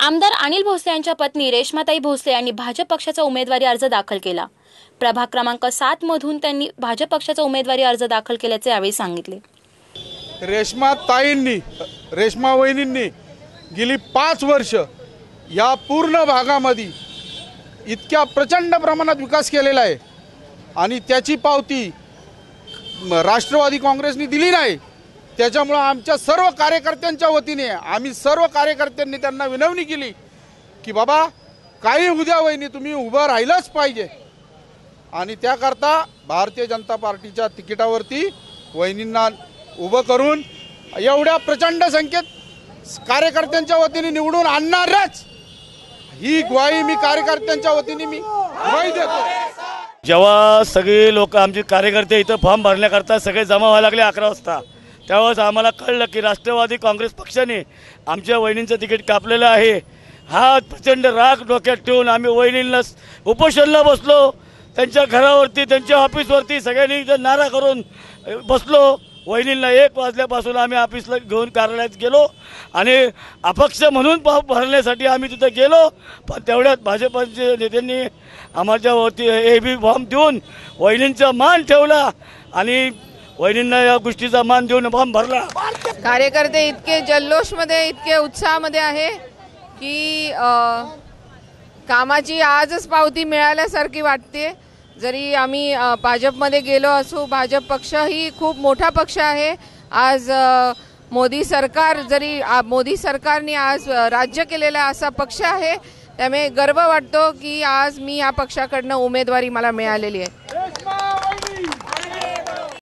आमदार अनिल भोसले यांच्या पत्नी रेश्माताई भोसले यांनी भाजप पक्षाचा उमेदवारी अर्ज दाखल केला. प्रभाग क्रमांक सात मधून त्यांनी भाजप पक्षाचा उमेदवारी अर्ज दाखल केल्याचे यावेळी सांगितले. रेश्माताईंनी रेश्मा वहिनींनी गेली पाच वर्ष या पूर्ण भागामध्ये इतक्या प्रचंड प्रमाणात विकास केलेला आहे. आणि त्याची पावती राष्ट्रवादी काँग्रेसने दिली नाही. त्याच्यामुळं आमच्या सर्व कार्यकर्त्यांच्या वतीने आम्ही सर्व कार्यकर्त्यांनी त्यांना विनवणी केली की बाबा काही उद्या वहिनी तुम्ही उभं राहिलंच पाहिजे. आणि त्याकरता भारतीय जनता पार्टीच्या तिकिटावरती वहिनींना उभं करून एवढ्या प्रचंड संख्येत कार्यकर्त्यांच्या वतीने निवडून आणणारच. ही ग्वाही मी कार्यकर्त्यांच्या वतीने मी ग्वाही देतो. जेव्हा सगळे लोक आमचे कार्यकर्ते इथं फॉर्म भरण्याकरता सगळे जमा व्हायला लागले अकरा वाजता. त्यावेळेस आम्हाला कळलं की राष्ट्रवादी काँग्रेस पक्षाने आमच्या वहिनींचं तिकीट कापलेलं आहे. हा प्रचंड राग डोक्यात ठेवून आम्ही वहिनींना उपोषणला बसलो. त्यांच्या घरावरती त्यांच्या ऑफिसवरती सगळ्यांनी इथं नारा करून बसलो. वहिनींना एक वाजल्यापासून आम्ही ऑफिसला घेऊन कार्यालयात गेलो आणि अपक्ष म्हणून फॉर्म भरण्यासाठी आम्ही तिथं गेलो. पण तेवढ्यात भाजपचे नेत्यांनी आमच्यावरती ए बी फॉर्म देऊन वहिनींचा मान ठेवला आणि वहिनींना या गोष्टीचा मान देऊन फॉर्म भरला. कार्यकर्ते इतके जल्लोषमध्ये इतके उत्साहामध्ये आहे की अ, कामाची आजच पावती मिळाल्यासारखी वाटते. जरी आम्ही अ, भाजपमध्ये गेलो असू भाजप पक्ष ही खूप मोठा पक्ष आहे. आज अ, मोदी सरकार जरी आ, मोदी सरकारने आज अ, राज्य केलेला असा पक्ष आहे त्यामुळे गर्व वाटतो की आज मी या पक्षाकडनं उमेदवारी मला मिळालेली आहे.